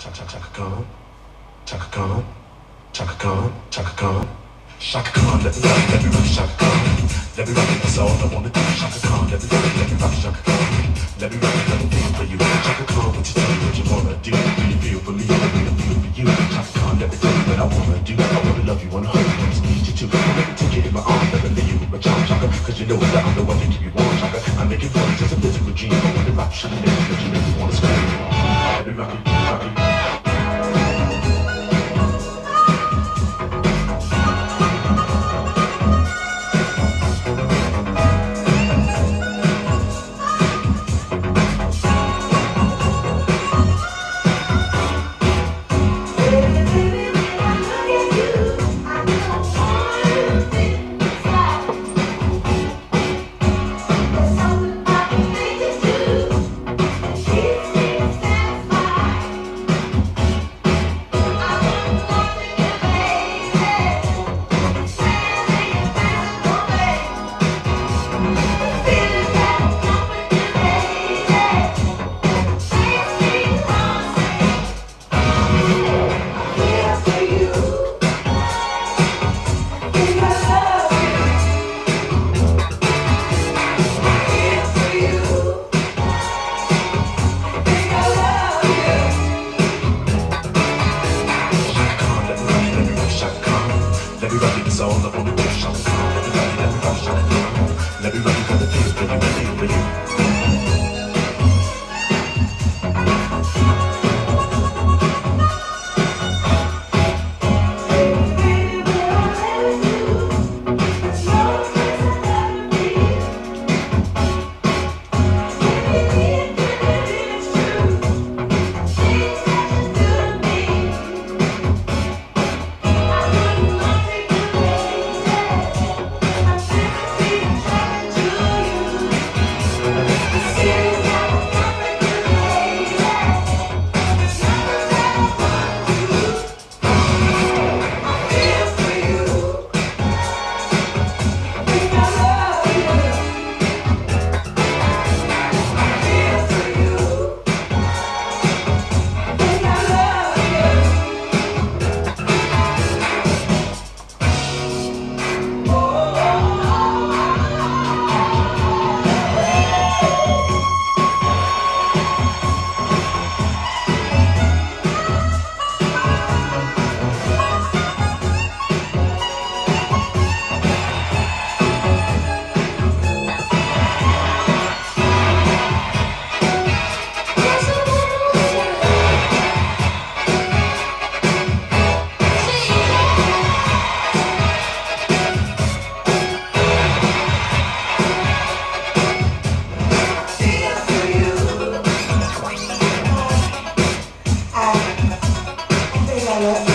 Chaka Khan, Chaka Khan, Chaka Khan, Chaka Khan, Chaka Khan, let me rock, let me rock, Chaka Khan, let me rock that's all I wanna do. Chaka Khan, let me rock let me rock, rock for you. Chaka Khan, what you me what you wanna do? Do you feel me? Let me feel for you. Chaka Khan, let what I wanna do. I wanna love you, wanna hug you, wanna squeeze you take you in my arms, let you my Chaka, cause you know that I'm the one keep you warm, Chaka. I make it fun, just a physical dream. I wanna rock, let you make me wanna scream. Let me rock it, rock 'cause I feel for you, I feel for you. Shaka